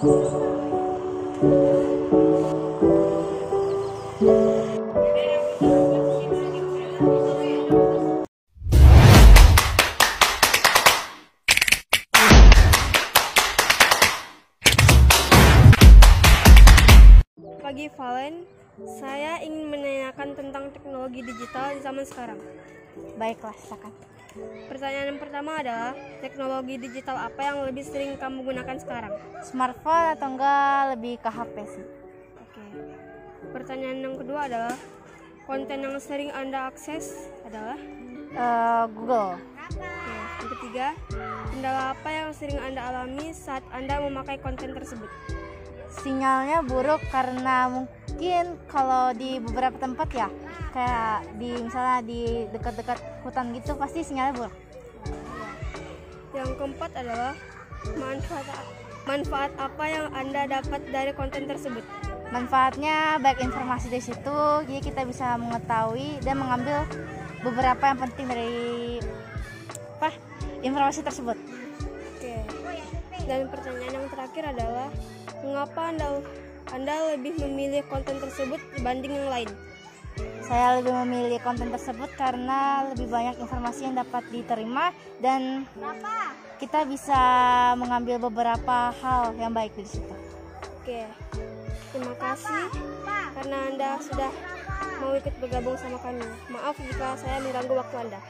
Pagi Valen, saya ingin menanyakan tentang teknologi digital di zaman sekarang. Baiklah, silakan. Pertanyaan yang pertama adalah, teknologi digital apa yang lebih sering kamu gunakan sekarang? Smartphone atau enggak lebih ke HP sih? Oke. Pertanyaan yang kedua adalah, konten yang sering Anda akses adalah? Eh, Google. Oke. Yang ketiga, kendala apa yang sering Anda alami saat Anda memakai konten tersebut? Sinyalnya buruk karena mungkin kalau di beberapa tempat ya, kayak di misalnya di dekat-dekat hutan gitu pasti sinyalnya buruk. Yang keempat adalah, manfaat manfaat apa yang Anda dapat dari konten tersebut? Manfaatnya baik informasi dari situ, jadi kita bisa mengetahui dan mengambil beberapa yang penting dari apa informasi tersebut. Oke. Dan pertanyaan yang terakhir adalah mengapa Anda Anda lebih memilih konten tersebut dibanding yang lain? Saya lebih memilih konten tersebut karena lebih banyak informasi yang dapat diterima dan kita bisa mengambil beberapa hal yang baik di situ. Oke. Terima kasih karena Anda sudah mau ikut bergabung sama kami. Maaf jika saya mengganggu waktu Anda.